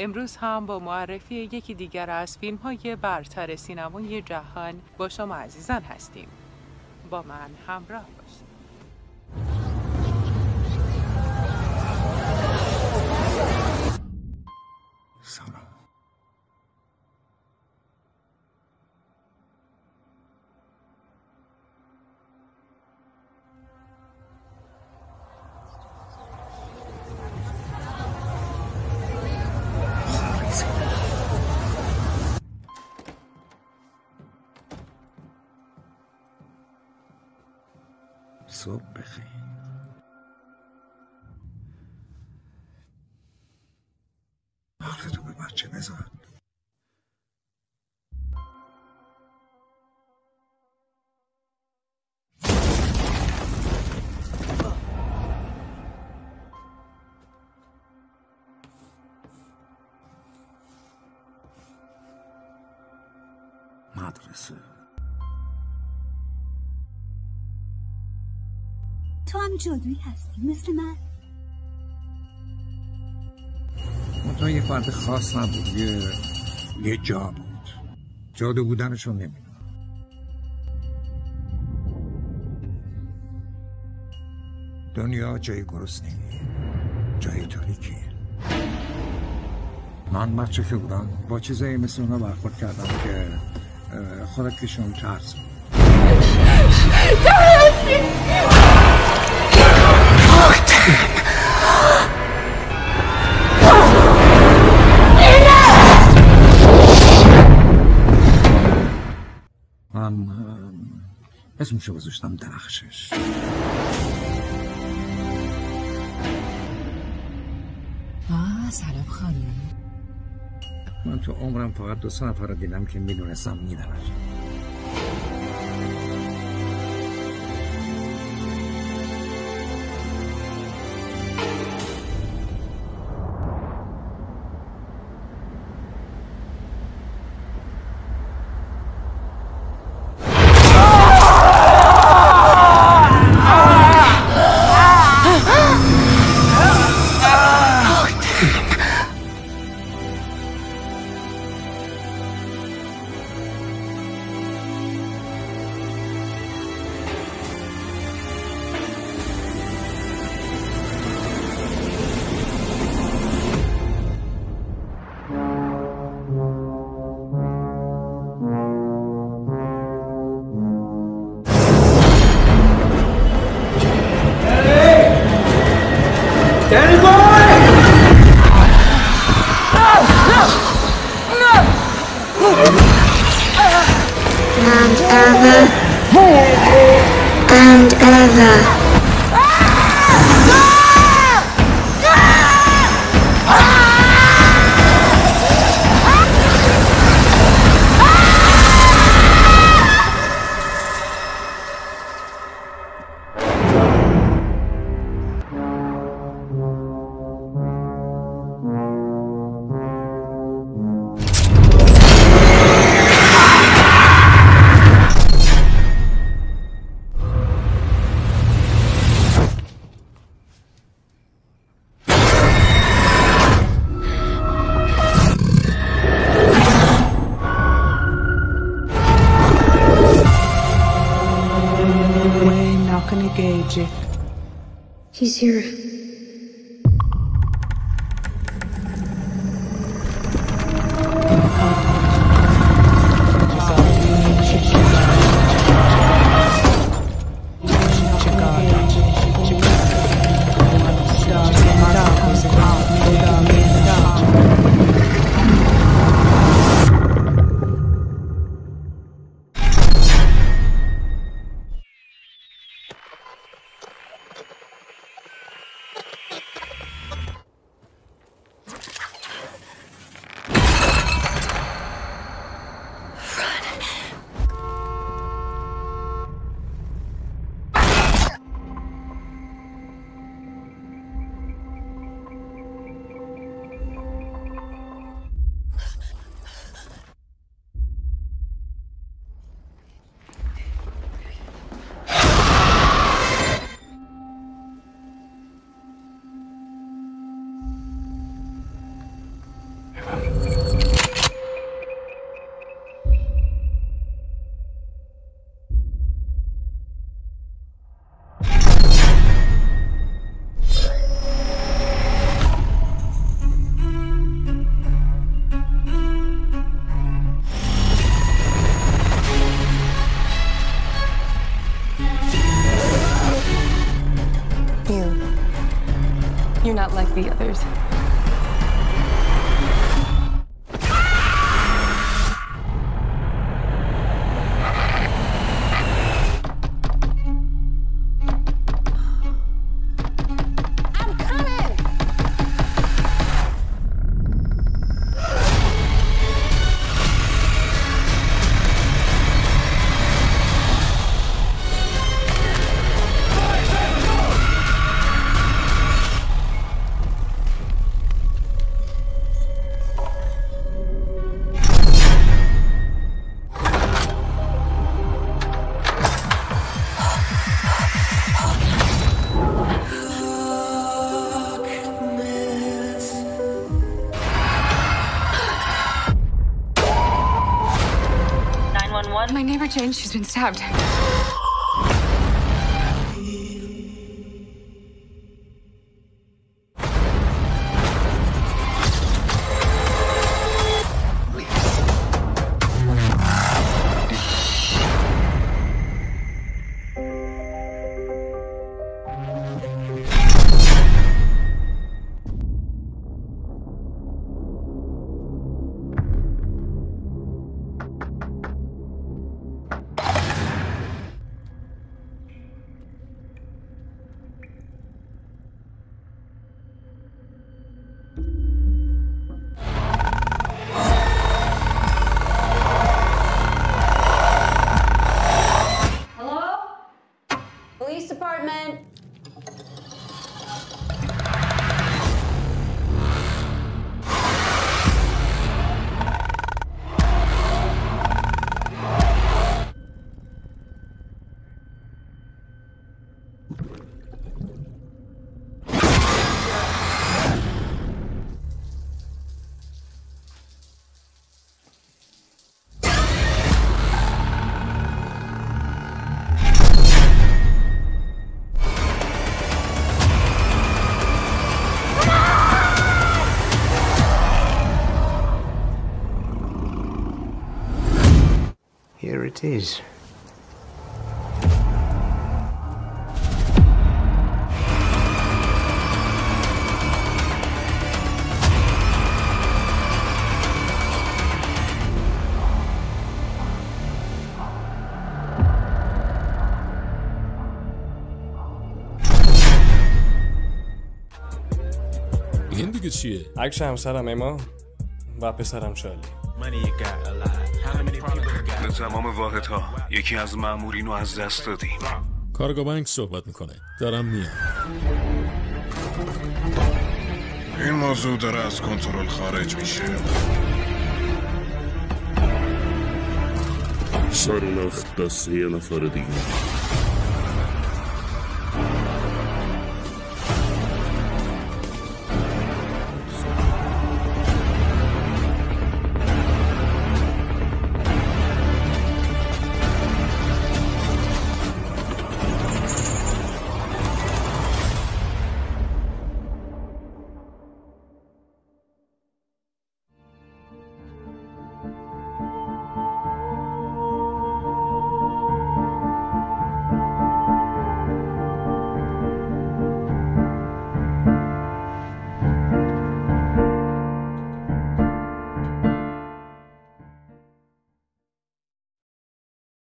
امروز هم با معرفی یکی دیگر از فیلم های برتر سینمای جهان با شما عزیزان هستیم. با من همراه باشید. صبح بخیر. حرفتو به بچه بزن. مدرسه. هم جادویی هستی مثل من. منتها یه فرد خاص نبود یه یه جا بود. جادو بودنشون نمی‌دونم. دنیا جای گرسنگی جای تاریکی من بچه که بودم با چیزایی مثل اونا برخورد کردم که اه، خوراکشون ترس بود. اسمشو گذاشتم درخشش. آه سلام خانم. من تو عمرم فقط دو سه نفر رو دیدم که می‌دونستم می‌دونم and ever. magic. He's here. Jane. She's been stabbed. Here it is. این دیگه چیه؟ عکس همسرم اما و پسرم شالی به تمام واحدها یکی از مامورین رو از دست دادیم. کارگاه بانک صحبت می‌کنه. دارم میام. این موضوع داره از کنترل خارج میشه. سر دست یه نفر دیگه.